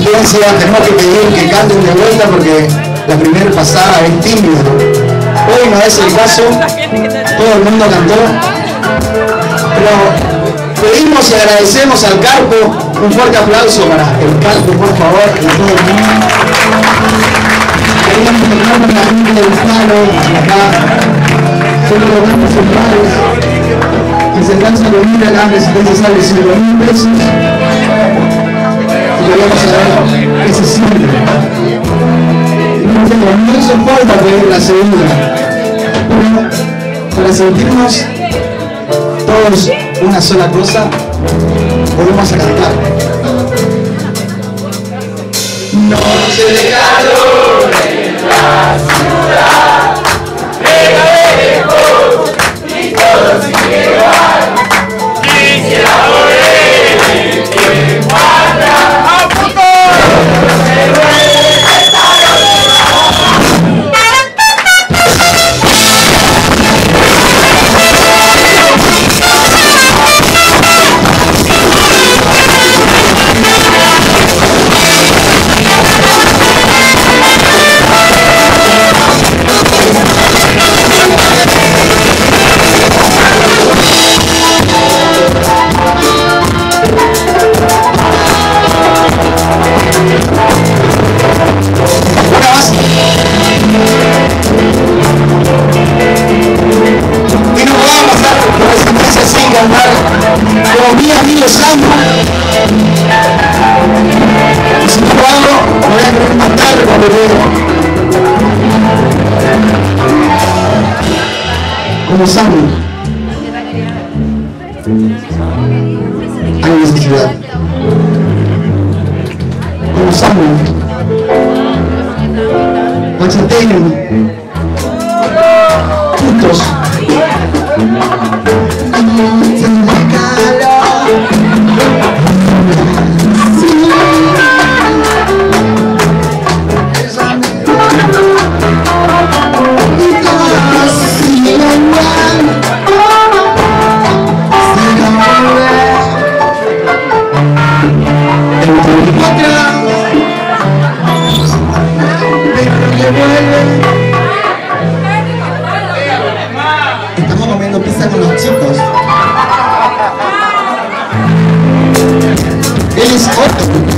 audiencia, tenemos que pedir que canten de vuelta porque la primera pasada es tímida. Hoy no es el caso, todo el mundo cantó, pero pedimos y agradecemos al Carpo, un fuerte aplauso para el Carpo, por favor, y todo el mundo. Queríamos tocarnos la gente del faro, acá, solo logramos centrales, que se alcanza de unir a la resistencia sale 5 mil vamos a dar ese siempre. No no falta pedir la segunda, pero para sentirnos todos una sola cosa, volvemos a cantar. Noche de calor amigo Samu. Y voy a querer matar cuando llegue. Como Samu. Hay necesidad. Con los